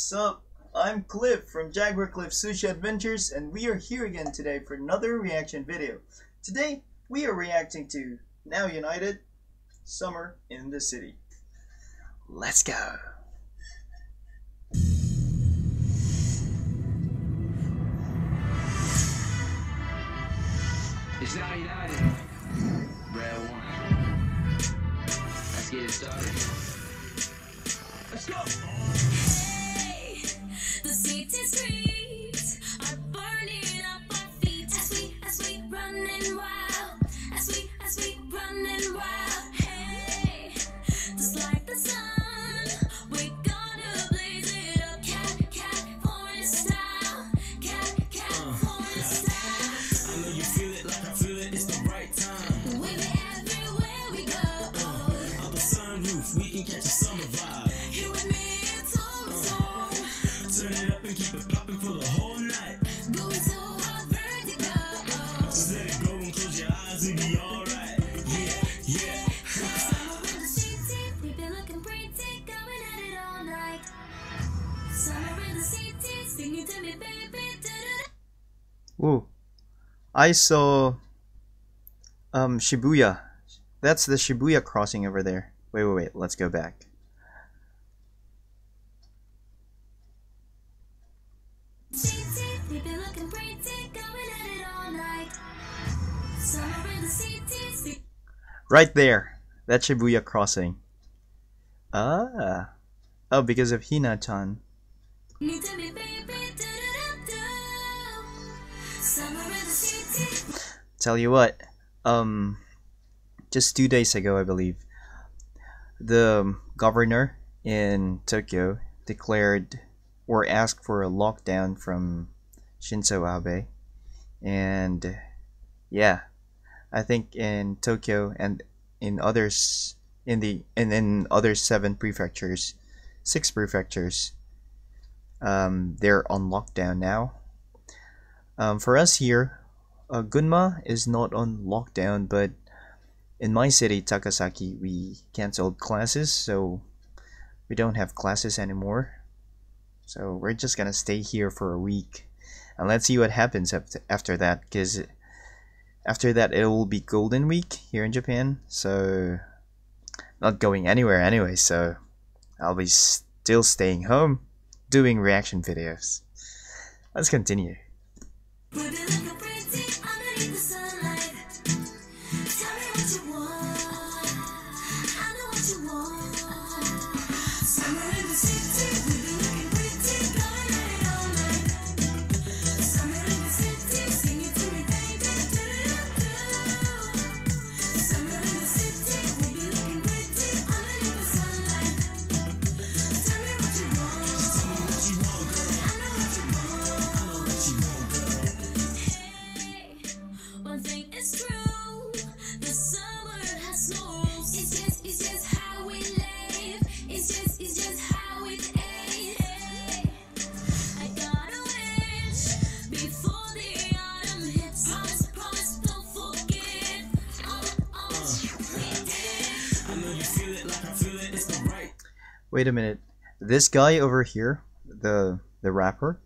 What's up? I'm Cliff from Jaguar Cliff Sushi Adventures, and we are here again today for another reaction video. Today, we are reacting to Now United, Summer in the City. Let's go! It's Now United. Red one. Let's get it started. Let's go. The city I saw um Shibuya. That's the Shibuya crossing over there. Wait, wait, wait. Let's go back. Right there. That Shibuya crossing. Ah. Oh, because of Hina-chan. Tell you what. Um just 2 days ago, I believe, the governor in Tokyo declared or asked for a lockdown from Shinzo Abe. And yeah, I think in Tokyo and in others in the and in other seven prefectures, six prefectures, um, they're on lockdown now. Um, for us here, uh, Gunma is not on lockdown, but in my city, Takasaki, we canceled classes, so we don't have classes anymore. So we're just gonna stay here for a week, and let's see what happens after after that. Because after that, it will be Golden Week here in Japan. So not going anywhere anyway. So I'll be still staying home, doing reaction videos. Let's continue. Wait a minute. This guy over here, the the rapper,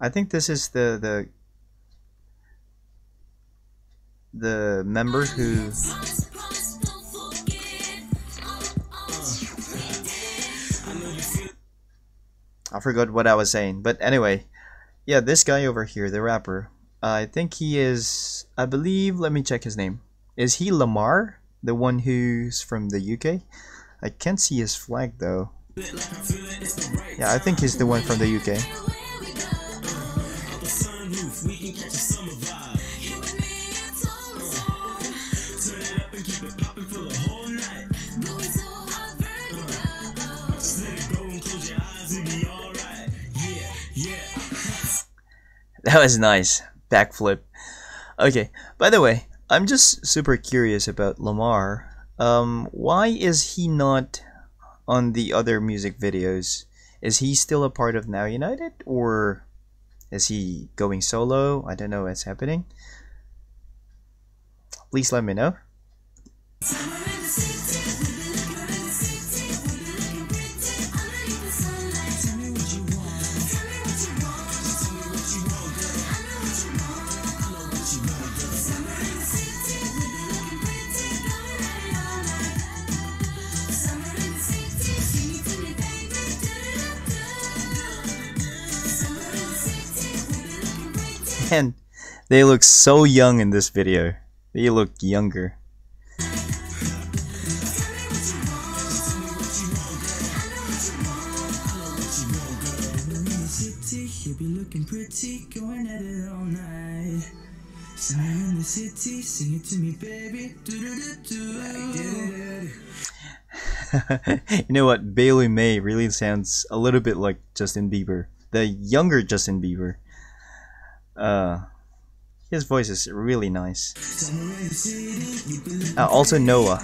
I think this is the the the member who I forgot what I was saying. But anyway, yeah, this guy over here, the rapper, I think he is I believe let me check his name. Is he Lamar? The one who's from the UK? I can't see his flag though. Yeah, I think he's the one from the UK. That was nice. Backflip. Okay, by the way, I'm just super curious about Lamar. Um, why is he not on the other music videos? Is he still a part of Now United? Or is he going solo? I don't know what's happening. Please let me know. and they look so young in this video. They look younger. you you know what? Bailey May really sounds a little bit like Justin Bieber, the younger Justin Bieber. Uh, his voice is really nice. Uh, also Noah.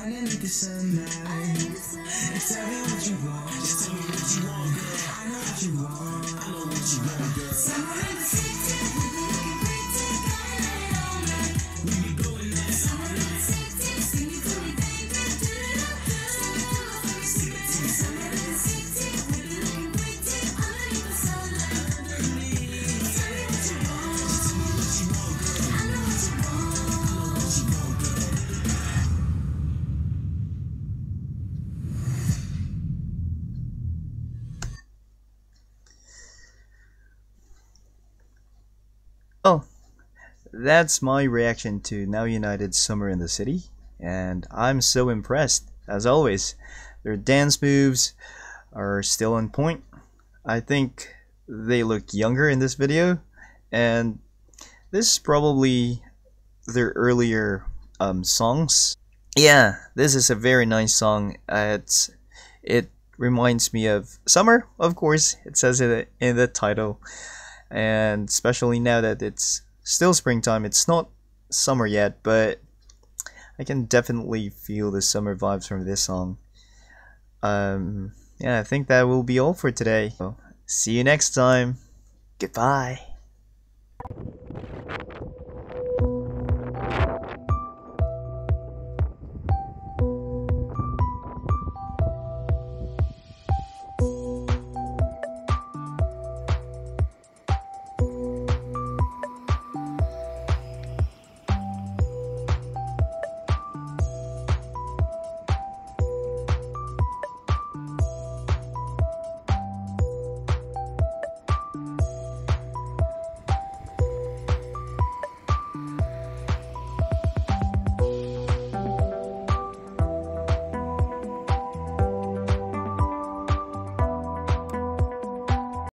Oh, that's my reaction to Now United Summer in the City, and I'm so impressed, as always. Their dance moves are still on point. I think they look younger in this video, and this is probably their earlier um, songs. Yeah, this is a very nice song. Uh, it's it reminds me of summer, of course. It says it in the title and especially now that it's still springtime it's not summer yet but i can definitely feel the summer vibes from this song. Um yeah i think that will be all for today. So, see you next time. Goodbye